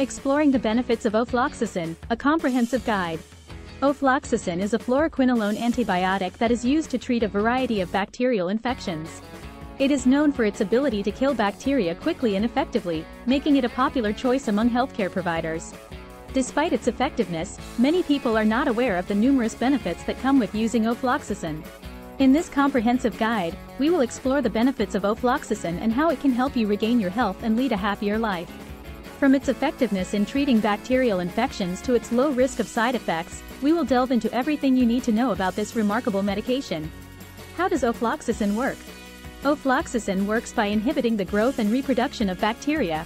Exploring the benefits of ofloxacin, a comprehensive guide. Ofloxacin is a fluoroquinolone antibiotic that is used to treat a variety of bacterial infections. It is known for its ability to kill bacteria quickly and effectively, making it a popular choice among healthcare providers. Despite its effectiveness, many people are not aware of the numerous benefits that come with using ofloxacin. In this comprehensive guide, we will explore the benefits of ofloxacin and how it can help you regain your health and lead a happier life. From its effectiveness in treating bacterial infections to its low risk of side effects, we will delve into everything you need to know about this remarkable medication. How does ofloxacin work? Ofloxacin works by inhibiting the growth and reproduction of bacteria.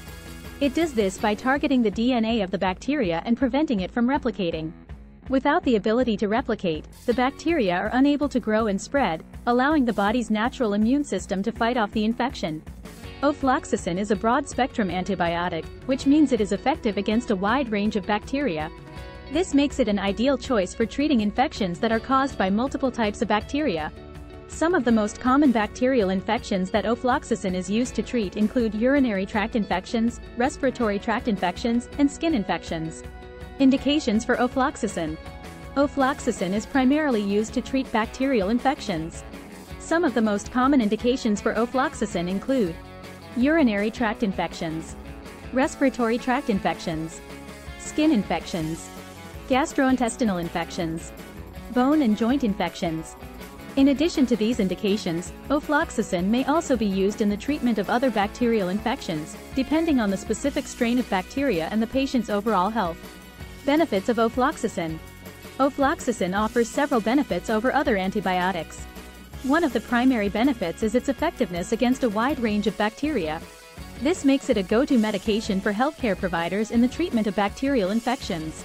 It does this by targeting the DNA of the bacteria and preventing it from replicating. Without the ability to replicate, the bacteria are unable to grow and spread, allowing the body's natural immune system to fight off the infection. Ofloxacin is a broad-spectrum antibiotic, which means it is effective against a wide range of bacteria. This makes it an ideal choice for treating infections that are caused by multiple types of bacteria. Some of the most common bacterial infections that ofloxacin is used to treat include urinary tract infections, respiratory tract infections, and skin infections. Indications for ofloxacin. Ofloxacin is primarily used to treat bacterial infections. Some of the most common indications for ofloxacin include urinary tract infections, respiratory tract infections, skin infections, gastrointestinal infections, bone and joint infections. In addition to these indications, ofloxacin may also be used in the treatment of other bacterial infections, depending on the specific strain of bacteria and the patient's overall health. Benefits of ofloxacin. Ofloxacin offers several benefits over other antibiotics. One of the primary benefits is its effectiveness against a wide range of bacteria. This makes it a go-to medication for healthcare providers in the treatment of bacterial infections.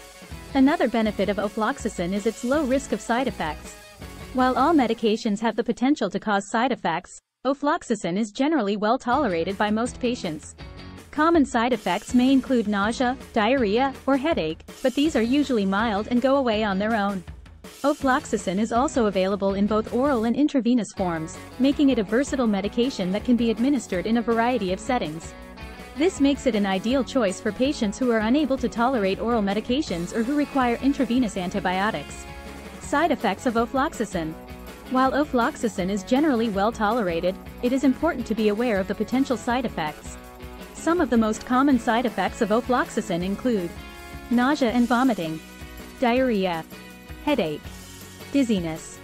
Another benefit of ofloxacin is its low risk of side effects. While all medications have the potential to cause side effects, ofloxacin is generally well tolerated by most patients. Common side effects may include nausea, diarrhea, or headache, but these are usually mild and go away on their own. Ofloxacin is also available in both oral and intravenous forms, making it a versatile medication that can be administered in a variety of settings. This makes it an ideal choice for patients who are unable to tolerate oral medications or who require intravenous antibiotics. Side effects of ofloxacin. While ofloxacin is generally well tolerated, it is important to be aware of the potential side effects. Some of the most common side effects of ofloxacin include nausea and vomiting, diarrhea, headache, dizziness,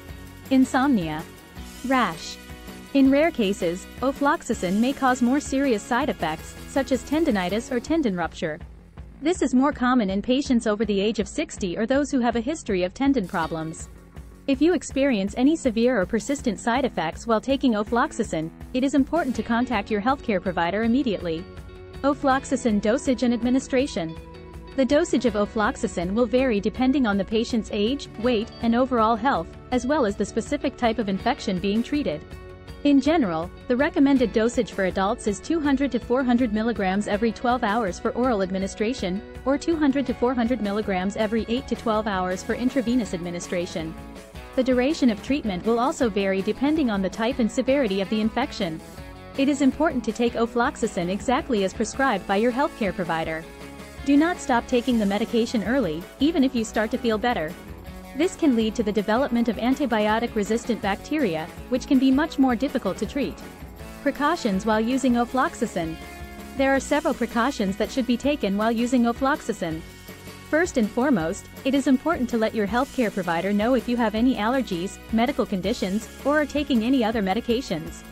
insomnia, rash. In rare cases, ofloxacin may cause more serious side effects, such as tendonitis or tendon rupture. This is more common in patients over the age of 60 or those who have a history of tendon problems. If you experience any severe or persistent side effects while taking ofloxacin, it is important to contact your healthcare provider immediately. Ofloxacin dosage and administration. The dosage of ofloxacin will vary depending on the patient's age, weight, and overall health, as well as the specific type of infection being treated. In general, the recommended dosage for adults is 200 to 400 mg every 12 hours for oral administration, or 200 to 400 mg every 8 to 12 hours for intravenous administration. The duration of treatment will also vary depending on the type and severity of the infection. It is important to take ofloxacin exactly as prescribed by your healthcare provider. Do not stop taking the medication early, even if you start to feel better. This can lead to the development of antibiotic-resistant bacteria, which can be much more difficult to treat. Precautions while using ofloxacin. There are several precautions that should be taken while using ofloxacin. First and foremost, it is important to let your healthcare provider know if you have any allergies, medical conditions, or are taking any other medications.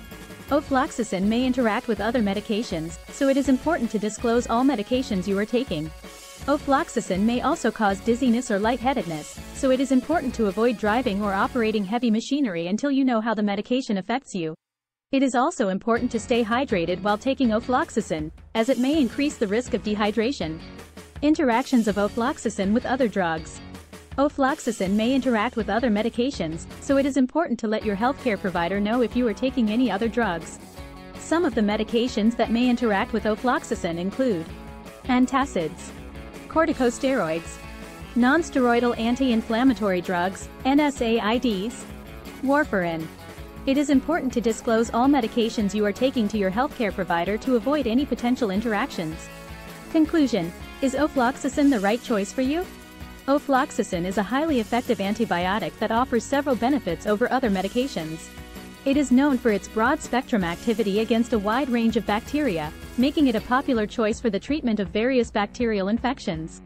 Ofloxacin may interact with other medications, so it is important to disclose all medications you are taking. Ofloxacin may also cause dizziness or lightheadedness, so it is important to avoid driving or operating heavy machinery until you know how the medication affects you. It is also important to stay hydrated while taking ofloxacin, as it may increase the risk of dehydration. Interactions of ofloxacin with other drugs. Ofloxacin may interact with other medications, so it is important to let your healthcare provider know if you are taking any other drugs. Some of the medications that may interact with ofloxacin include antacids, corticosteroids, nonsteroidal anti-inflammatory drugs, NSAIDs, warfarin. It is important to disclose all medications you are taking to your healthcare provider to avoid any potential interactions. Conclusion. Is ofloxacin the right choice for you? Ofloxacin is a highly effective antibiotic that offers several benefits over other medications. It is known for its broad-spectrum activity against a wide range of bacteria, making it a popular choice for the treatment of various bacterial infections.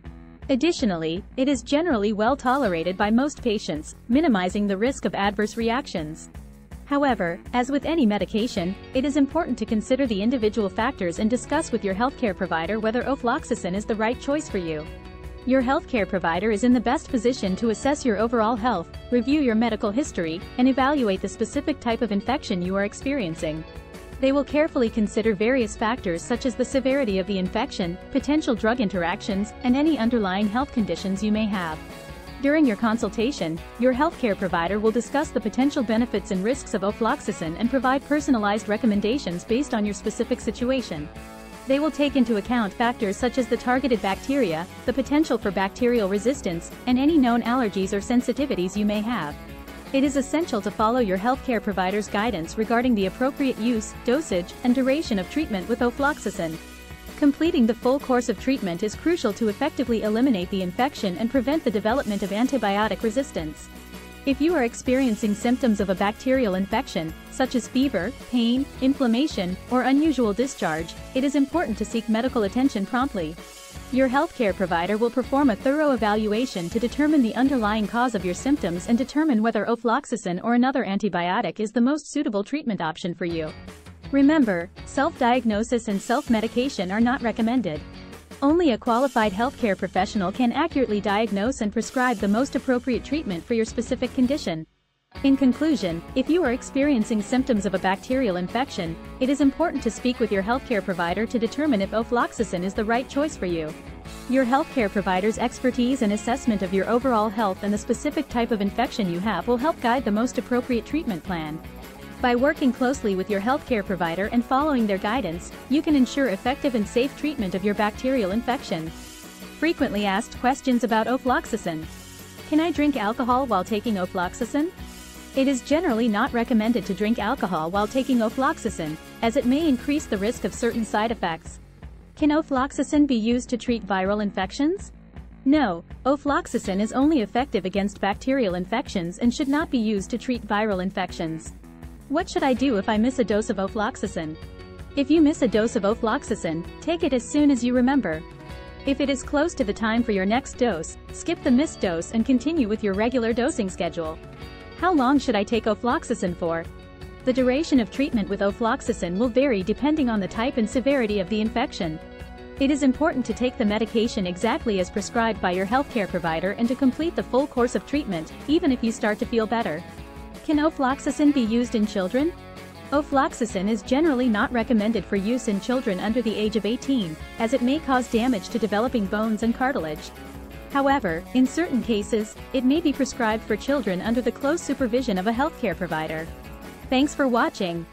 Additionally, it is generally well tolerated by most patients, minimizing the risk of adverse reactions. However, as with any medication, it is important to consider the individual factors and discuss with your healthcare provider whether ofloxacin is the right choice for you. Your healthcare provider is in the best position to assess your overall health, review your medical history, and evaluate the specific type of infection you are experiencing. They will carefully consider various factors such as the severity of the infection, potential drug interactions, and any underlying health conditions you may have. During your consultation, your healthcare provider will discuss the potential benefits and risks of ofloxacin and provide personalized recommendations based on your specific situation. They will take into account factors such as the targeted bacteria, the potential for bacterial resistance, and any known allergies or sensitivities you may have. It is essential to follow your healthcare provider's guidance regarding the appropriate use, dosage, and duration of treatment with ofloxacin. Completing the full course of treatment is crucial to effectively eliminate the infection and prevent the development of antibiotic resistance. If you are experiencing symptoms of a bacterial infection, such as fever, pain, inflammation, or unusual discharge, it is important to seek medical attention promptly. Your healthcare provider will perform a thorough evaluation to determine the underlying cause of your symptoms and determine whether ofloxacin or another antibiotic is the most suitable treatment option for you. Remember, self-diagnosis and self-medication are not recommended. Only a qualified healthcare professional can accurately diagnose and prescribe the most appropriate treatment for your specific condition. In conclusion, if you are experiencing symptoms of a bacterial infection, it is important to speak with your healthcare provider to determine if ofloxacin is the right choice for you. Your healthcare provider's expertise and assessment of your overall health and the specific type of infection you have will help guide the most appropriate treatment plan. By working closely with your healthcare provider and following their guidance, you can ensure effective and safe treatment of your bacterial infection. Frequently asked questions about ofloxacin. Can I drink alcohol while taking ofloxacin? It is generally not recommended to drink alcohol while taking ofloxacin, as it may increase the risk of certain side effects. Can ofloxacin be used to treat viral infections? No, ofloxacin is only effective against bacterial infections and should not be used to treat viral infections. What should I do if I miss a dose of ofloxacin? If you miss a dose of ofloxacin, take it as soon as you remember. If it is close to the time for your next dose, skip the missed dose and continue with your regular dosing schedule. How long should I take ofloxacin for? The duration of treatment with ofloxacin will vary depending on the type and severity of the infection. It is important to take the medication exactly as prescribed by your healthcare provider and to complete the full course of treatment, even if you start to feel better. Can ofloxacin be used in children? Ofloxacin is generally not recommended for use in children under the age of 18, as it may cause damage to developing bones and cartilage. However, in certain cases, it may be prescribed for children under the close supervision of a healthcare provider. Thanks for watching.